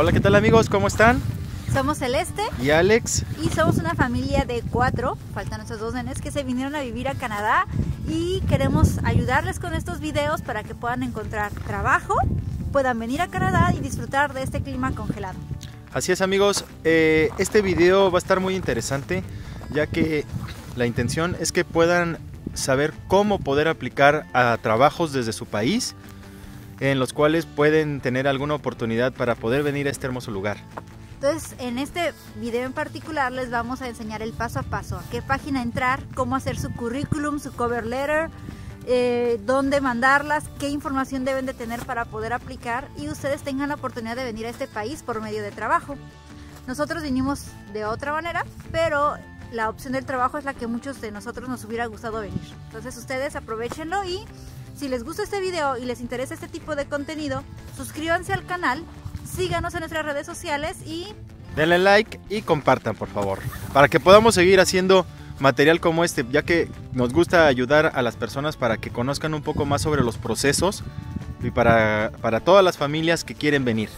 Hola, ¿qué tal amigos? ¿Cómo están? Somos Celeste Y Alex. y somos una familia de cuatro, faltan nuestros dos nenes, que se vinieron a vivir a Canadá y queremos ayudarles con estos videos para que puedan encontrar trabajo, puedan venir a Canadá y disfrutar de este clima congelado. Así es amigos, eh, este video va a estar muy interesante ya que la intención es que puedan saber cómo poder aplicar a trabajos desde su país en los cuales pueden tener alguna oportunidad para poder venir a este hermoso lugar. Entonces, en este video en particular les vamos a enseñar el paso a paso, a qué página entrar, cómo hacer su currículum, su cover letter, eh, dónde mandarlas, qué información deben de tener para poder aplicar y ustedes tengan la oportunidad de venir a este país por medio de trabajo. Nosotros vinimos de otra manera, pero la opción del trabajo es la que muchos de nosotros nos hubiera gustado venir. Entonces ustedes aprovechenlo y si les gusta este video y les interesa este tipo de contenido, suscríbanse al canal, síganos en nuestras redes sociales y Denle like y compartan por favor, para que podamos seguir haciendo material como este, ya que nos gusta ayudar a las personas para que conozcan un poco más sobre los procesos y para, para todas las familias que quieren venir.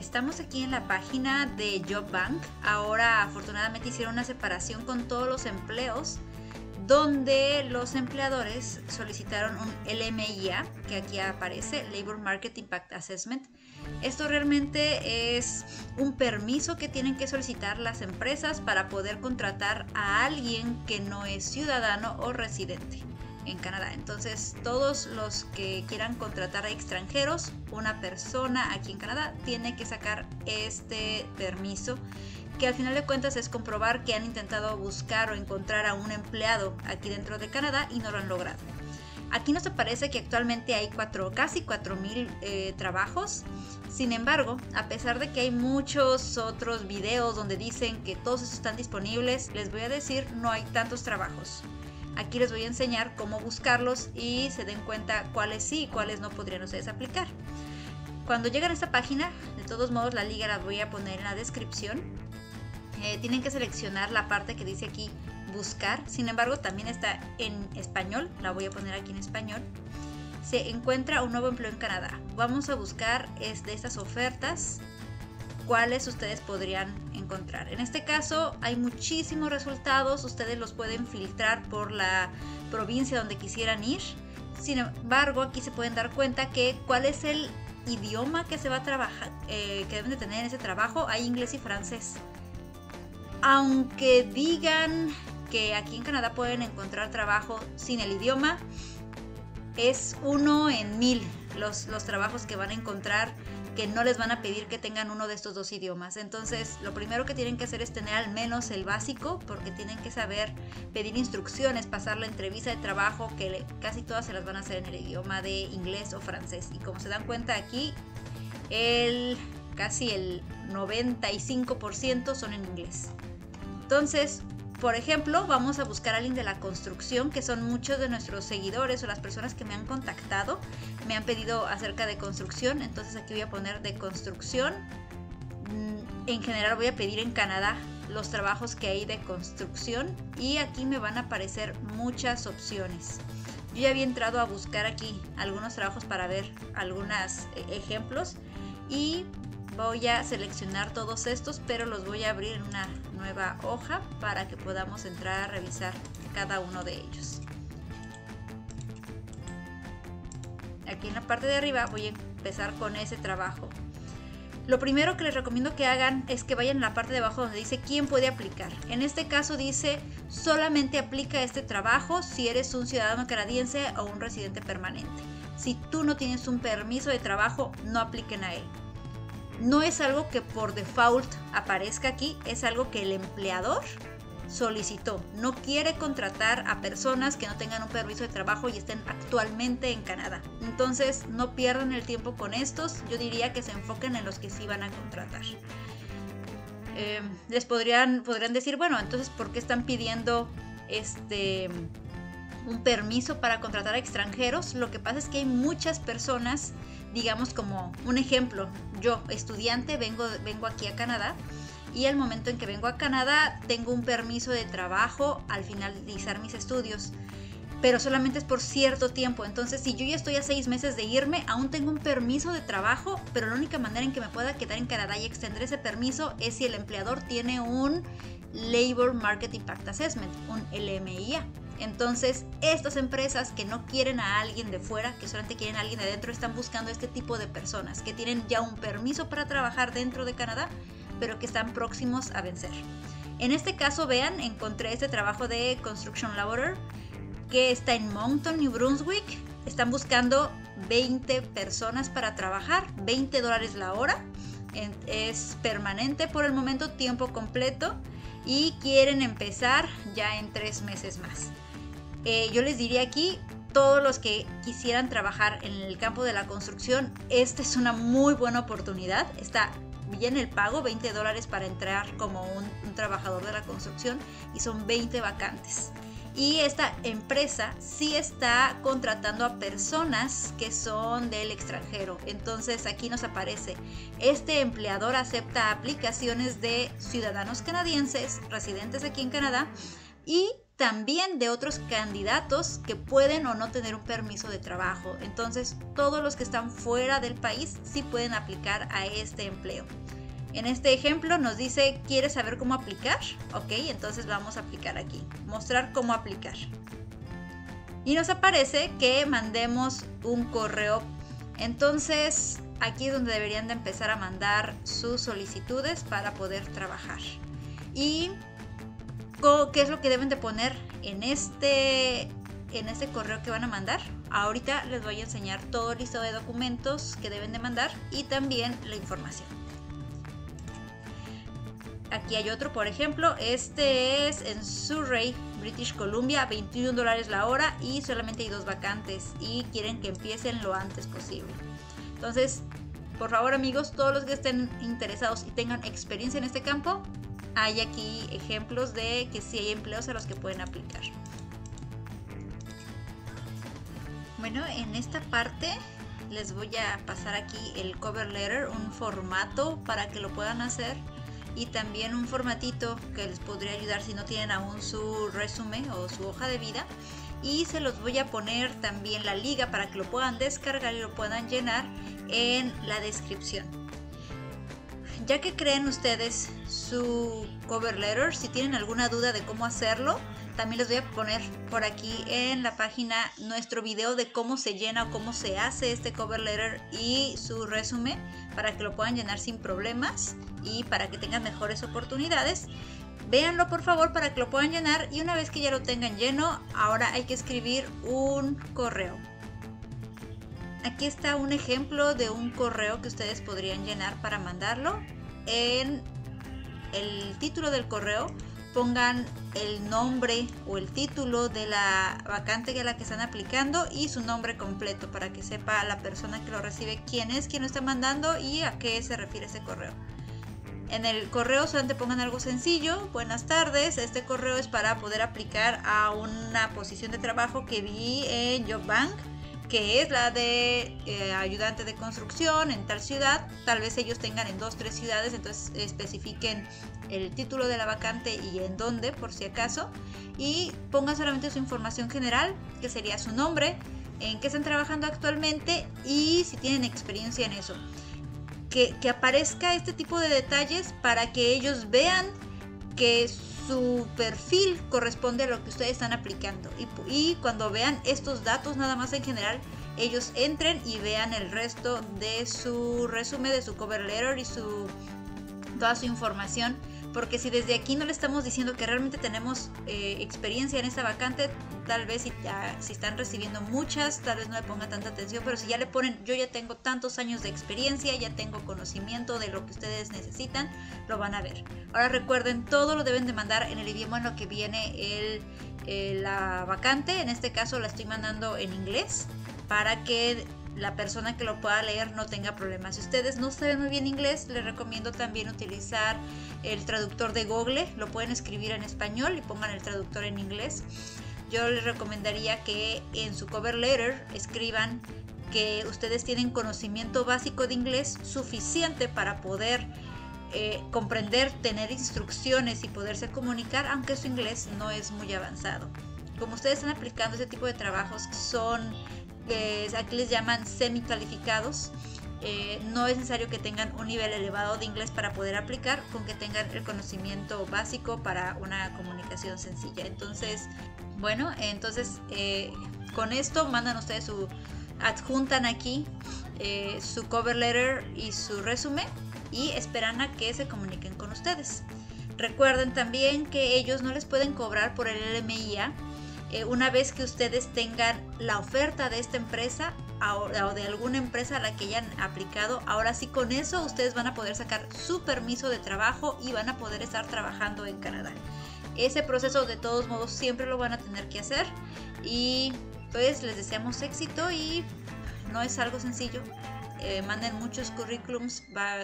Estamos aquí en la página de Job Bank. Ahora afortunadamente hicieron una separación con todos los empleos donde los empleadores solicitaron un LMIA, que aquí aparece, Labor Market Impact Assessment. Esto realmente es un permiso que tienen que solicitar las empresas para poder contratar a alguien que no es ciudadano o residente en Canadá. Entonces, todos los que quieran contratar a extranjeros, una persona aquí en Canadá tiene que sacar este permiso que al final de cuentas es comprobar que han intentado buscar o encontrar a un empleado aquí dentro de Canadá y no lo han logrado. Aquí nos parece que actualmente hay cuatro, casi 4.000 eh, trabajos. Sin embargo, a pesar de que hay muchos otros videos donde dicen que todos están disponibles, les voy a decir no hay tantos trabajos. Aquí les voy a enseñar cómo buscarlos y se den cuenta cuáles sí y cuáles no podrían ustedes aplicar. Cuando llegan a esta página, de todos modos la liga la voy a poner en la descripción. Eh, tienen que seleccionar la parte que dice aquí buscar. Sin embargo, también está en español. La voy a poner aquí en español. Se encuentra un nuevo empleo en Canadá. Vamos a buscar es de estas ofertas cuáles ustedes podrían encontrar. En este caso hay muchísimos resultados. Ustedes los pueden filtrar por la provincia donde quisieran ir. Sin embargo, aquí se pueden dar cuenta que cuál es el idioma que se va a trabajar, eh, que deben de tener en ese trabajo. Hay inglés y francés aunque digan que aquí en Canadá pueden encontrar trabajo sin el idioma, es uno en mil los, trabajos que van a encontrar que no les van a pedir que tengan uno de estos dos idiomas. Entonces, lo primero que tienen que hacer es tener al menos el básico, porque tienen que saber pedir instrucciones, pasar la entrevista de trabajo, que casi todas se las van a hacer en el idioma de inglés o francés. Y como se dan cuenta aquí, el casi el 95% son en inglés. Entonces, por ejemplo, vamos a buscar a alguien de la construcción, que son muchos de nuestros seguidores o las personas que me han contactado, me han pedido acerca de construcción, entonces aquí voy a poner de construcción. En general voy a pedir en Canadá los trabajos que hay de construcción y aquí me van a aparecer muchas opciones. Yo ya había entrado a buscar aquí algunos trabajos para ver algunos ejemplos y voy a seleccionar todos estos, pero los voy a abrir en una nueva hoja para que podamos entrar a revisar cada uno de ellos. Aquí en la parte de arriba voy a empezar con ese trabajo. Lo primero que les recomiendo que hagan es que vayan a la parte de abajo donde dice quién puede aplicar. En este caso dice solamente aplica este trabajo si eres un ciudadano canadiense o un residente permanente. Si tú no tienes un permiso de trabajo, no apliquen a él no es algo que por default aparezca aquí, es algo que el empleador solicitó. No quiere contratar a personas que no tengan un permiso de trabajo y estén actualmente en Canadá. Entonces no pierdan el tiempo con estos. Yo diría que se enfoquen en los que sí van a contratar. Eh, les podrían, podrían decir, bueno, entonces ¿por qué están pidiendo este un permiso para contratar a extranjeros? Lo que pasa es que hay muchas personas digamos como un ejemplo, yo estudiante vengo, vengo aquí a Canadá y al momento en que vengo a Canadá tengo un permiso de trabajo al finalizar mis estudios. pero solamente es por cierto tiempo. Entonces, si yo ya estoy a seis meses de irme, aún tengo un permiso de trabajo, pero la única manera en que me pueda quedar en Canadá y extender ese permiso es si el empleador tiene un Labor Market Impact Assessment, un LMIA. Entonces, estas empresas que no quieren a alguien de fuera, que solamente quieren a alguien de dentro, están buscando este tipo de personas que tienen ya un permiso para trabajar dentro de Canadá, pero que están próximos a vencer. En este caso, vean, encontré este trabajo de Construction Laborer que está en Mountain, New Brunswick. Están buscando 20 personas para trabajar, 20 dólares la hora. Es permanente por el momento, tiempo completo. Y quieren empezar ya en tres meses más. Eh, yo les diría aquí, todos los que quisieran trabajar en el campo de la construcción, esta es una muy buena oportunidad. Está bien el pago, 20 dólares para entrar como un, trabajador de la construcción y son 20 vacantes y esta empresa sí está contratando a personas que son del extranjero. Entonces aquí nos aparece, este empleador acepta aplicaciones de ciudadanos canadienses residentes aquí en Canadá y también de otros candidatos que pueden o no tener un permiso de trabajo. Entonces todos los que están fuera del país sí pueden aplicar a este empleo. En este ejemplo nos dice, ¿quieres saber cómo aplicar? Ok, entonces vamos a aplicar aquí. Mostrar cómo aplicar. Y nos aparece que mandemos un correo. Entonces, aquí es donde deberían de empezar a mandar sus solicitudes para poder trabajar. Y qué es lo que deben de poner en este en este correo que van a mandar. Ahorita les voy a enseñar todo el listado de documentos que deben de mandar y también la información. Aquí hay otro, por ejemplo, este es en Surrey, British Columbia, 21 dólares la hora y solamente hay dos vacantes y quieren que empiecen lo antes posible. Entonces, por favor amigos, todos los que estén interesados y tengan experiencia en este campo, hay aquí ejemplos de que sí hay empleos a los que pueden aplicar. Bueno, en esta parte les voy a pasar aquí el cover letter, un formato para que lo puedan hacer y también un formatito que les podría ayudar si no tienen aún su resumen o su hoja de vida y se los voy a poner también la liga para que lo puedan descargar y lo puedan llenar en la descripción. Ya que creen ustedes su cover letter, si tienen alguna duda de cómo hacerlo, también les voy a poner por aquí en la página nuestro video de cómo se llena o cómo se hace este cover letter y su resumen para que lo puedan llenar sin problemas y para que tengan mejores oportunidades. Véanlo por favor para que lo puedan llenar y una vez que ya lo tengan lleno, ahora hay que escribir un correo. Aquí está un ejemplo de un correo que ustedes podrían llenar para mandarlo. En el título del correo pongan el nombre o el título de la vacante a la que están aplicando y su nombre completo para que sepa la persona que lo recibe quién es quien lo está mandando y a qué se refiere ese correo. En el correo solamente pongan algo sencillo, buenas tardes, este correo es para poder aplicar a una posición de trabajo que vi en JobBank que es la de eh, ayudante de construcción en tal ciudad. Tal vez ellos tengan en dos, tres ciudades, entonces especifiquen el título de la vacante y en dónde, por si acaso. Y pongan solamente su información general, que sería su nombre, en qué están trabajando actualmente y si tienen experiencia en eso. Que, que aparezca este tipo de detalles para que ellos vean que su perfil corresponde a lo que ustedes están aplicando. Y, cuando vean estos datos nada más en general, ellos entren y vean el resto de su resumen, de su cover letter y su toda su información porque si desde aquí no le estamos diciendo que realmente tenemos eh, experiencia en esta vacante, tal vez si, están recibiendo muchas, tal vez no le ponga tanta atención, pero si ya le ponen, yo ya tengo tantos años de experiencia, ya tengo conocimiento de lo que ustedes necesitan, lo van a ver. Ahora recuerden, todo lo deben de mandar en el idioma en lo que viene el, eh, la vacante, en este caso la estoy mandando en inglés para que la persona que lo pueda leer no tenga problemas. Si ustedes no saben muy bien inglés, les recomiendo también utilizar el traductor de Google. Lo pueden escribir en español y pongan el traductor en inglés. Yo les recomendaría que en su cover letter escriban que ustedes tienen conocimiento básico de inglés suficiente para poder eh, comprender, tener instrucciones y poderse comunicar, aunque su inglés no es muy avanzado. como ustedes están aplicando ese tipo de trabajos, son, eh, aquí les llaman semi calificados. Eh, no es necesario que tengan un nivel elevado de inglés para poder aplicar, con que tengan el conocimiento básico para una comunicación sencilla. Entonces, bueno, entonces eh, con esto mandan ustedes su, adjuntan aquí eh, su cover letter y su resumen y esperan a que se comuniquen con ustedes. Recuerden también que ellos no les pueden cobrar por el LMIA eh, una vez que ustedes tengan la oferta de esta empresa o de alguna empresa a la que hayan aplicado. Ahora sí, con eso ustedes van a poder sacar su permiso de trabajo y van a poder estar trabajando en Canadá. Ese proceso de todos modos siempre lo van a tener que hacer y pues les deseamos éxito y no es algo sencillo. Eh, manden muchos currículums,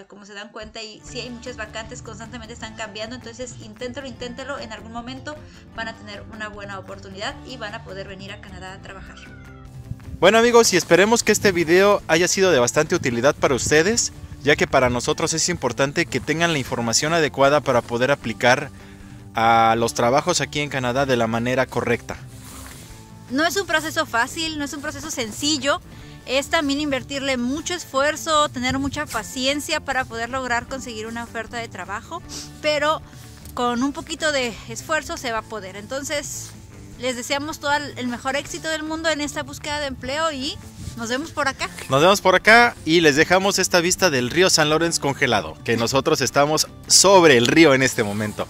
como se dan cuenta, y si hay muchas vacantes, constantemente están cambiando, entonces inténtelo, inténtelo, en algún momento van a tener una buena oportunidad y van a poder venir a Canadá a trabajar. Bueno amigos, y esperemos que este video haya sido de bastante utilidad para ustedes, ya que para nosotros es importante que tengan la información adecuada para poder aplicar a los trabajos aquí en Canadá de la manera correcta. No es un proceso fácil, no es un proceso sencillo, es también invertirle mucho esfuerzo, tener mucha paciencia para poder lograr conseguir una oferta de trabajo, pero con un poquito de esfuerzo se va a poder. Entonces, les deseamos todo el mejor éxito del mundo en esta búsqueda de empleo y nos vemos por acá. Nos vemos por acá y les dejamos esta vista del río San Lorenzo congelado, que nosotros estamos sobre el río en este momento.